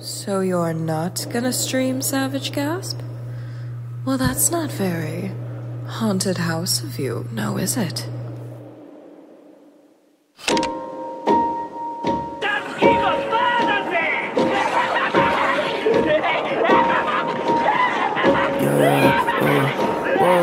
So you're not gonna stream Savage Gasp? Well, that's not very haunted house of you, no, is it? Uh, uh,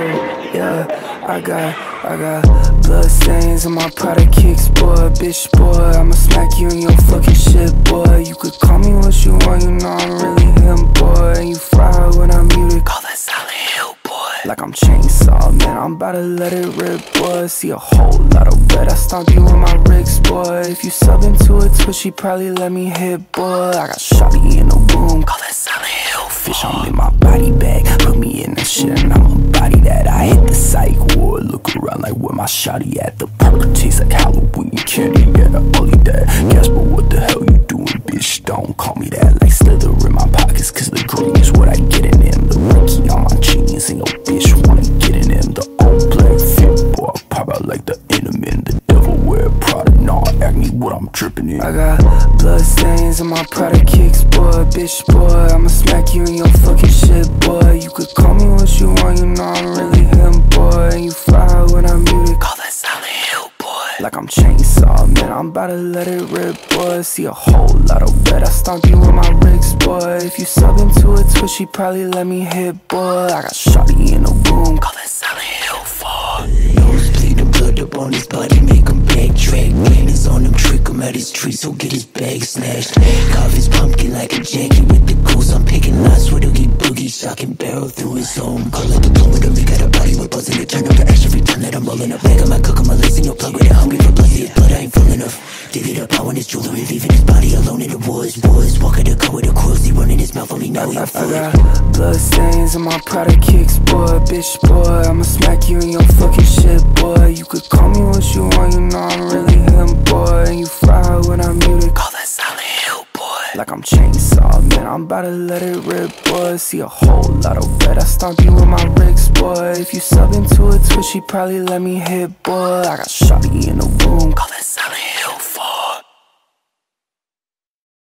uh, I got, I got blood stains on my Prada kicks, boy Bitch, boy, I'ma smack you in your fucking shit, boy. You could call me what you want, you know I'm really him, boy. And you fry when I'm muted, call that Silent Hill, boy. Like I'm chainsaw, man, I'm about to let it rip, boy. See a whole lot of red, I stomp you with my rigs, boy. If you sub into a twitch, she probably let me hit, boy. I got shotty in the room, call that Silent Hill, fish, I'm in my body bag. Put me in that shit and I'ma body that I hit the psych ward, look around like where my shotty at? The perk tastes like Halloween candy, yeah, only that but what the hell you doing, bitch, don't call me that. Like slither in my pockets, cause the green is what I get in them. The Ricky on my jeans, and your bitch wanna get in them. The old black fit, boy, pop out like the enemy. The devil wear Prada, nah, ask me what I'm tripping in. I got blood stains on my Prada kicks, boy, bitch, boy. I'ma smack you in your fucking shit, boy. You could Like I'm chainsaw, man, I'm about to let it rip, boy. See a whole lot of red, I stomp you with my rigs, boy. If you sub into a twitch, she probably let me hit, boy. I got shotty in the room, call that Silent Hill, fuck. Nosebleed and blood up on his body, make him backtrack Banners on him, trick him out his tree, so get his bag snatched Carve his pumpkin like a janky with the ghost I'm picking lots with Oogie Boogie, shocking barrel through his home. Call it the a rig, got a body with buzzing to turn up the ash every time that I'm rolling a bag I might cook him in your plug with it, hungry for blood, his blood, I ain't full enough. Dig it up, I want his jewelry, leaving his body alone in the woods Boys, walking the car with a cruelty, running his mouth on me, now he I fool. Got blood stains on my Prada kicks, boy, bitch, boy I'ma smack you in your fucking shit, boy. You could call me what you want, you know I'm really him, boy. And you fry when I'm muted, call that Silent Hill, boy. Like I'm chainsaw, man, I'm about to let it rip, boy. See a whole lot of red, I stomp you with my rigs, boy. If you sub into twitch, she probably let me hit, boy. I got shotty in the room,